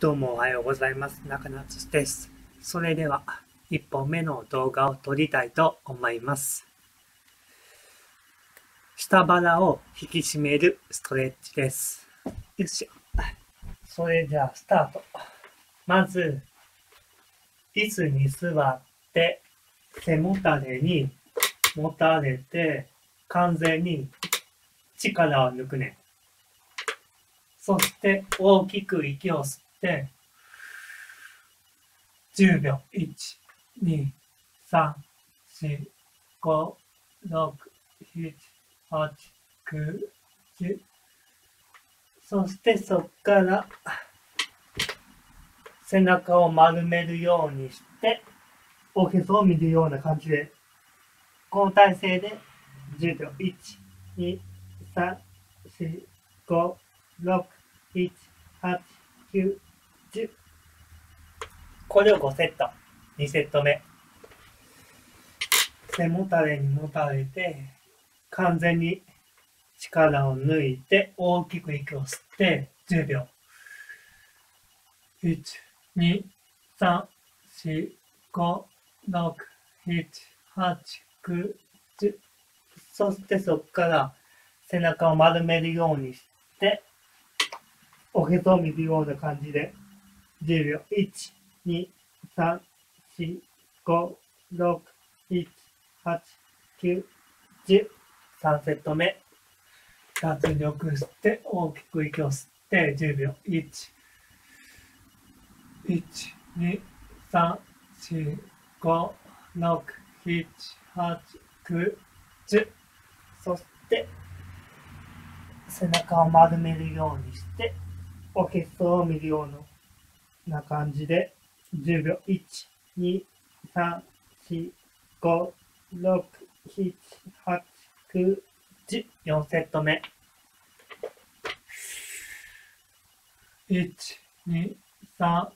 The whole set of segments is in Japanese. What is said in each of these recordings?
どうもおはようございます。中夏です。それでは、1本目の動画を撮りたいと思います。下腹を引き締めるストレッチです。よいしょ。それじゃあ、スタート。まず、椅子に座って、背もたれにもたれて、完全に力を抜くね。そして大きく息を吸って、10秒。1、2、3、4、5、6、7、8、9、10。そしてそっから背中を丸めるようにして、おへそを見るような感じで、この体勢で10秒。1、2、3、4、5、6、7、8、9、10。これを5セット。2セット目。背もたれにもたれて、完全に力を抜いて、大きく息を吸って、10秒。1、2、3、4、5、6、7、8、9、10。そしてそこから背中を丸めるようにして、おへそを見るような感じで、10秒。1、2、3、4、5、6、7、8、9、10。3セット目。脱力吸って、大きく息を吸って、10秒。1、1、2、3、4、5、6、7、8、9、10。そして、背中を丸めるようにして、おへそを見るような感じで、10秒。1、2、3、4、5、6、7、8、9、10。4セット目。1、2、3、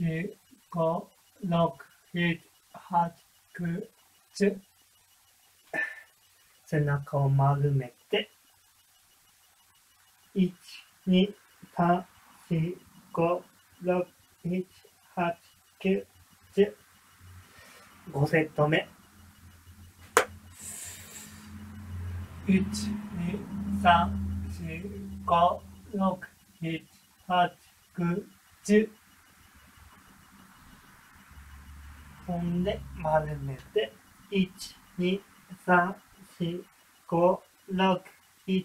4、5、6、7、8、9、10。背中を丸めて、1、2、3、4、5、6、7、8、9、10、7、8、9、10。5セット目。1、2、3、4、5、6、7、8、9、10。ほんで、丸めて、1、2、3、4、5、6、7、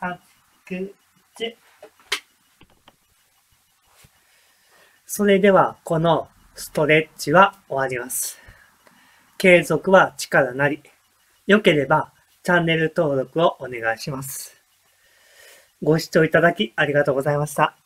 8、9、10。それでは、このストレッチは終わります。継続は力なり。良ければチャンネル登録をお願いします。ご視聴いただきありがとうございました。